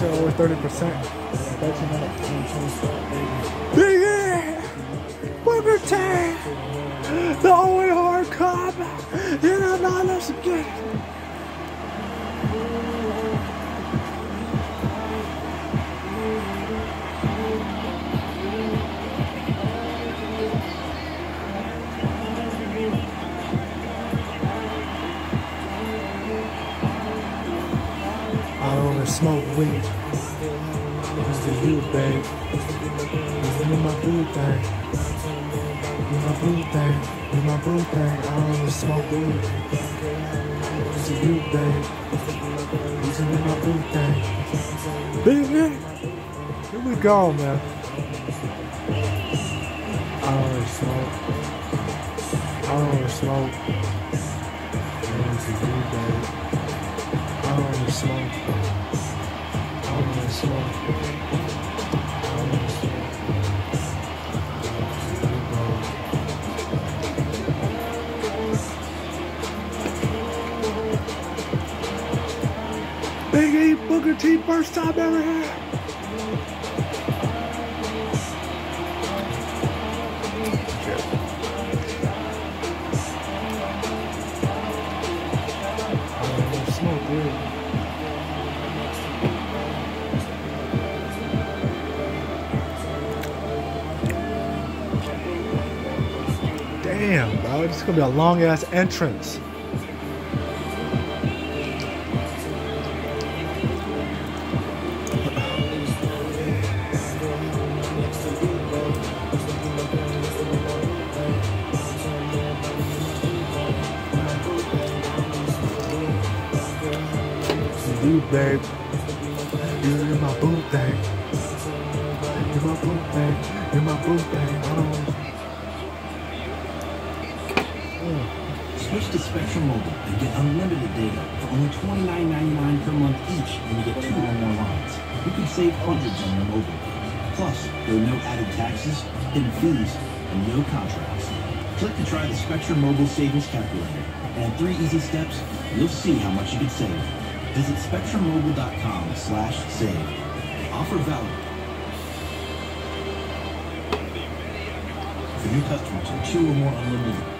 shit over 30%. Big E! Booker T! The Owen Hart Cup! Know, not let's smoke weed. It's the you, babe. You my boo thing. You my boo thing. You my boo thing. I wanna smoke weed. It's the you, babe. You my boo thing. Man. Here we go, man. I wanna smoke. I wanna smoke. It's the you, babe. I wanna smoke. Big E Booker T first time ever. Damn, bro. This is gonna be a long ass entrance. You, babe. You, you're my boo thing. You're my boo thing. You're my boo thing. Oh. Switch to Spectrum Mobile and get unlimited data for only $29.99 per month each when you get two or more lines. You can save hundreds on your mobile. Plus, there are no added taxes, hidden fees, and no contracts. Click to try the Spectrum Mobile Savings Calculator. And in three easy steps, you'll see how much you can save. Visit spectrummobile.com slash save. Offer valid for new customers and two or more unlimited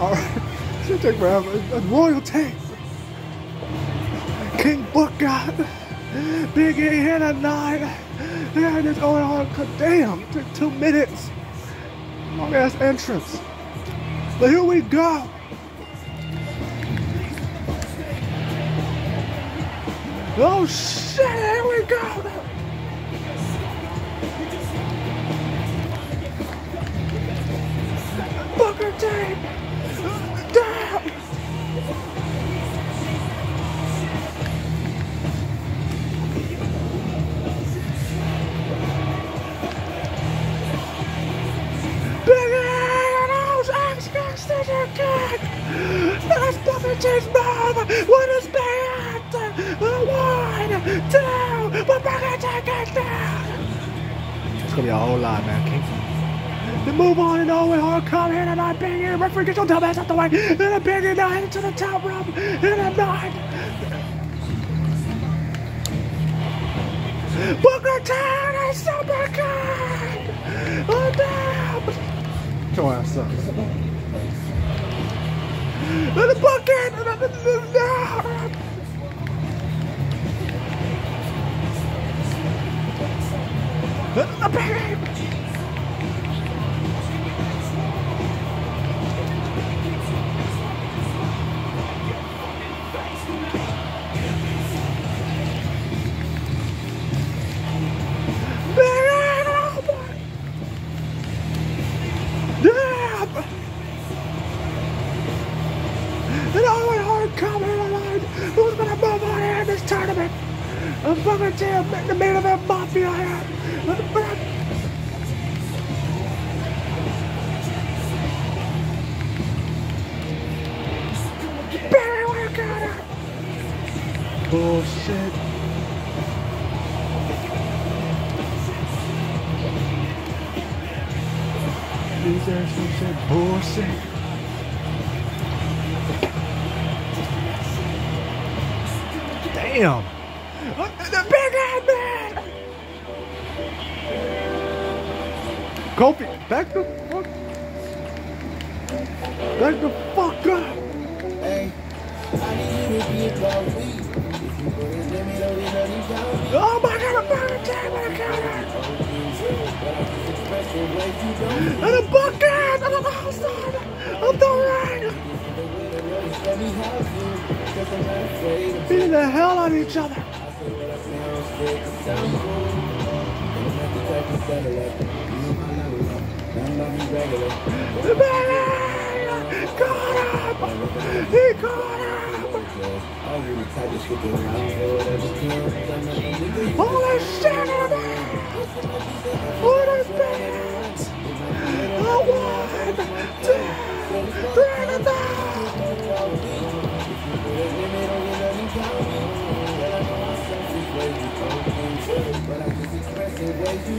Alright. Should take forever. A royalty. King Booker. Big E and a nine. Yeah, just going on. Damn. Took two minutes. Long ass entrance. But here we go. Oh shit, here we go. Gonna be a whole lot, man. Then move on and Owen Hart come here and I bang your referee get your dumbass out the way. And I bang your nine to the top rope. And I'm nine. Booker T is super good. Oh damn. Your ass up. And the bucket. No. I'm fucking tell Babe! Alive, who's gonna move on in this tournament? I'm fucking damn, the main event. Bullshit. Is there some shit bullshit? Damn! The big head man! Kofi, back the fuck. Back the fuck up! Hey, I need you to be. Me have you. Cause I'm not afraid of Beating the hell out of each other! On. And the to settle up. You know my level up. Two, three, and down! But I just express the way you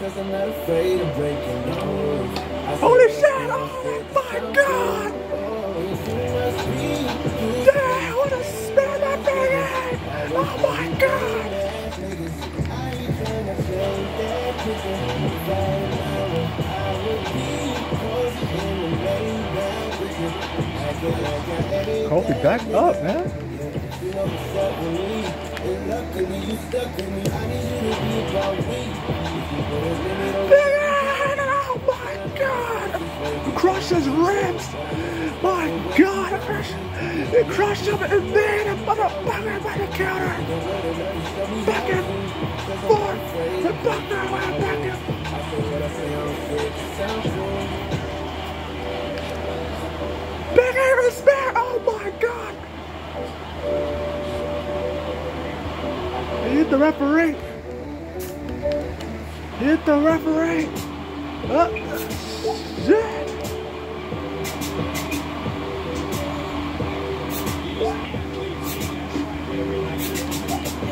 Cause I'm not afraid of breaking the rules. Holy shit! Oh my god! oh, you must be Damn, what a smell that big head! Oh my god! ass niggas. I ain't tryna play that picture. If I remember, I would be cozy in the lay down with you. I feel like I everything. Kofi, back up, man. Luckily you stuck with me. I need you to be! Oh my god! Ribs! My god! It crushed, it crushed him and then a motherfucker by the counter! Back and forth! Back that way, back and I the referee! Hit the referee! Uh, shit!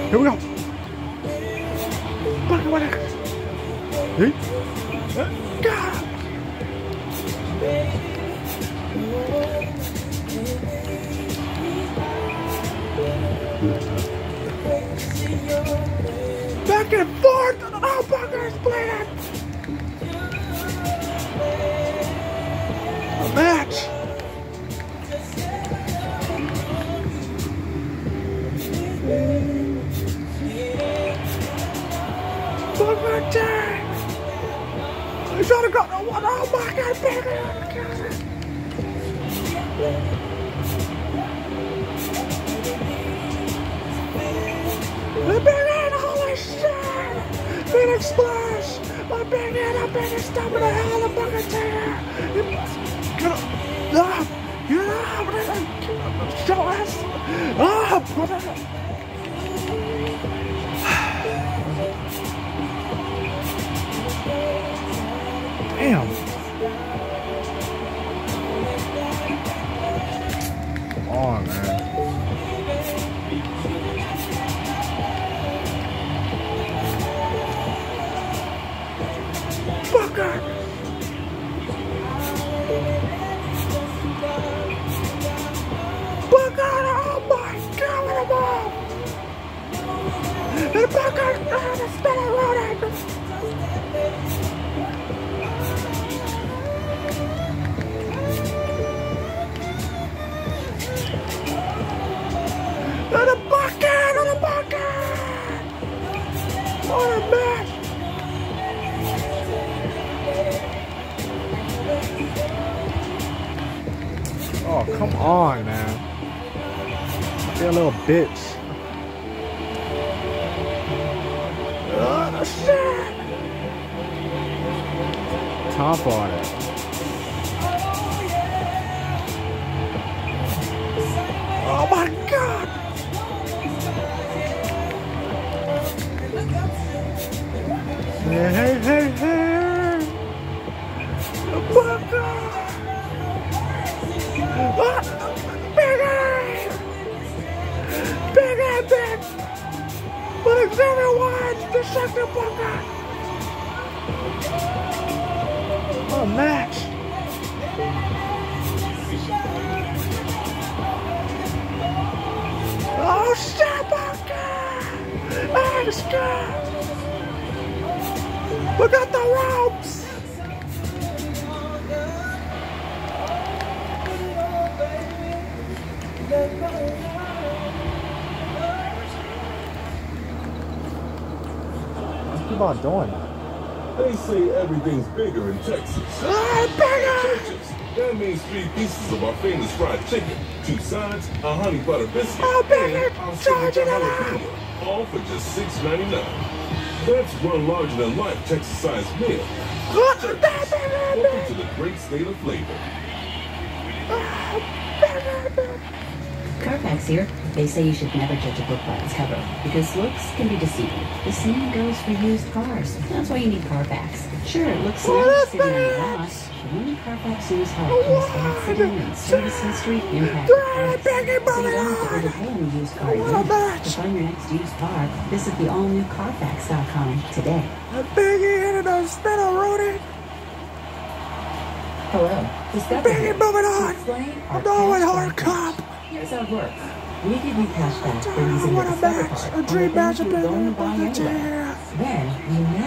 Here we go. Back away. Hey. Uh, God. Back and forth. Oh, Booker's bleeding. Phoenix Splash! My big head, I'm big in the hell of Booker T! Get up! Up! Get up! Show us! Up! Damn. Come on, man. Bitch. Oh, shit! Top on it. Suck the! Oh, match! Oh, bucket! Let's go! We got the ropes! On doing. They say everything's bigger in Texas. Ah, bigger! That means three pieces of our famous fried chicken, two sides, a honey butter biscuit, Oh, and our charge signature jalapeno, all for just $6.99. That's one larger-than-life Texas-sized meal. Ah, Church's. baby, Welcome to the great state of flavor. Carfax here. They say you should never judge a book by its cover because looks can be deceiving. The same goes for used cars. That's why you need Carfax. Sure, it looks What nice sitting on your that? lot, but only Carfax used car comes accident and service oh, history impact. Three, Peggy, So you don't have to overpay on a used car. A again. match. To find your next used car, visit the all-new Carfax.com today. A biggie into the spinner roadie. Hello, Discover Biggie moving To on. I'm going hard cop. Here's how it works. We give you cash back for using the a Discover card A dream the match things of you were going to buy anyway. Yeah. Then we match